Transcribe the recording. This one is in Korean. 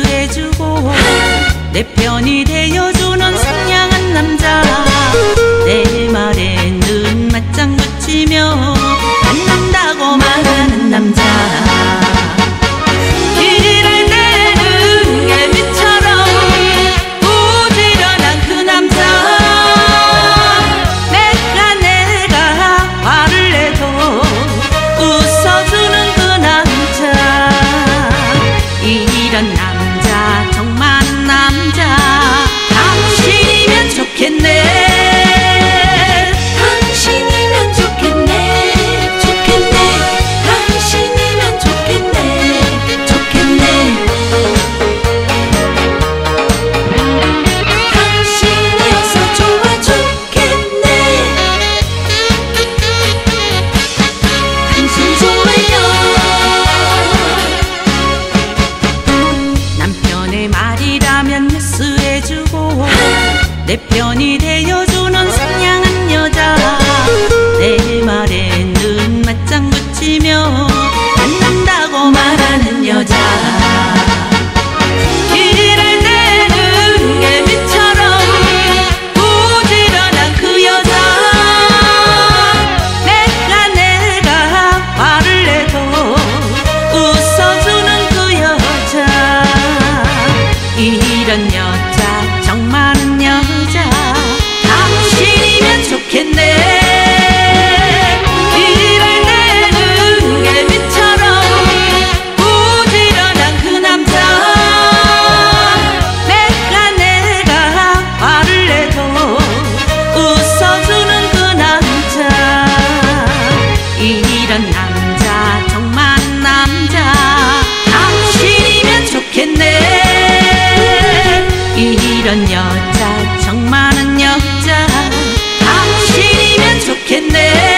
위로해주고 내 편이 되어주는 상냥한 남자. 내 말에 눈 맞장 붙이며 만난다고 말하는 남자. 내 편이 되어주는 상냥한 여자. 내 말에 눈 맞장 붙이며 만난다고 말하는 여자. entender.